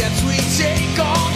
steps we take on